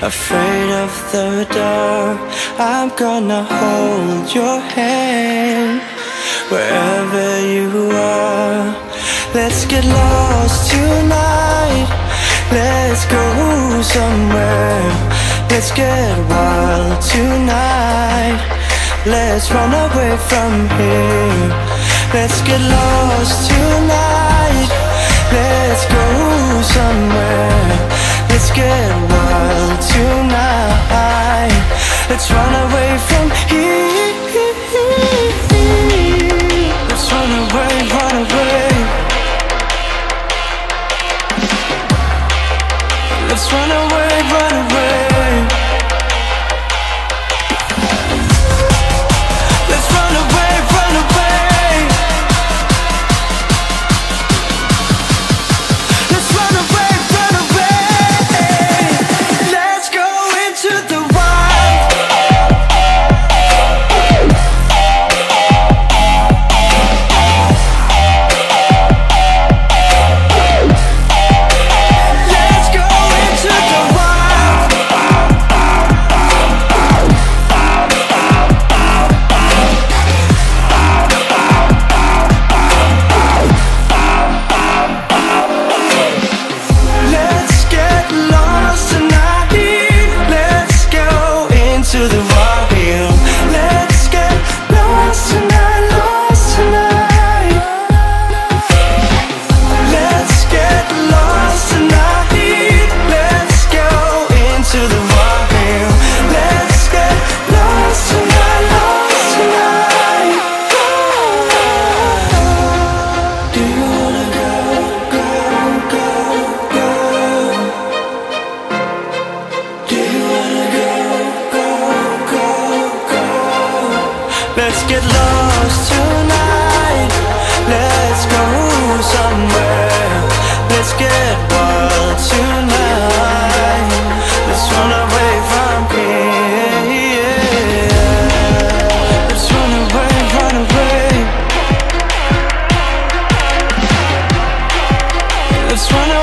Afraid of the dark I'm gonna hold your hand. Wherever you are Let's get lost tonight. Let's go somewhere. Let's get wild tonight. Let's run away from here. Let's get lost tonight. Let's go somewhere. Let's get wild Let's run away from here. Let's run away, run away. Let's run away, run away get lost tonight. Let's go somewhere. Let's get wild tonight. Let's run away from here. Let's run away, run away. Let's run away